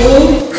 Good.